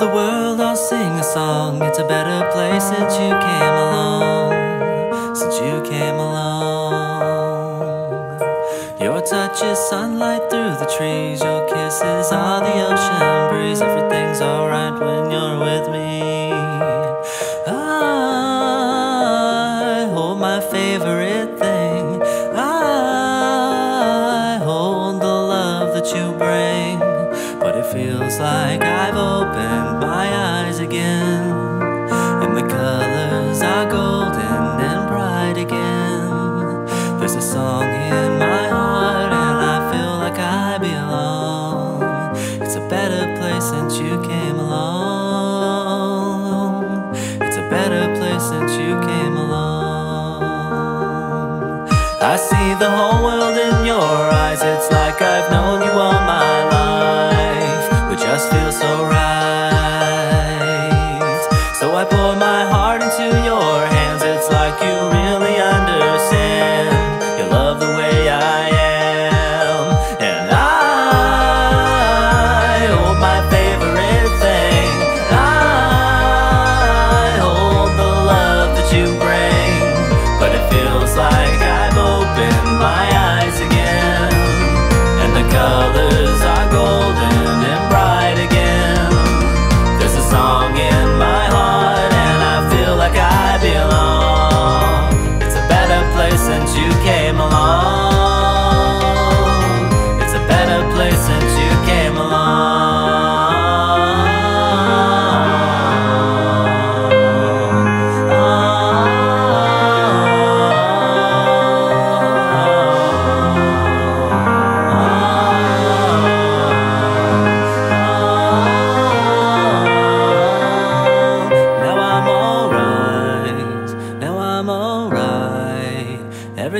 the world, I'll sing a song. It's a better place since you came along. Since you came along. Your touch is sunlight through the trees. Your kisses are the ocean breeze. Everything's alright when you're with me. I hold my favorite thing. I hold the love that you bring. But it feels like I've opened better place since you came along. I see the whole world in your eyes. It's like I've known you all my life. We just feel so my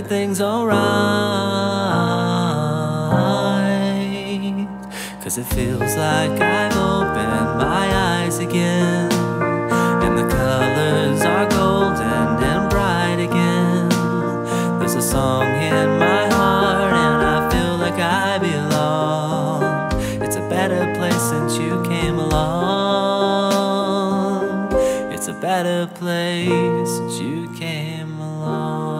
everything's alright. Cause it feels like I've opened my eyes again. And the colors are golden and bright again. There's a song in my heart, and I feel like I belong. It's a better place since you came along. It's a better place since you came along.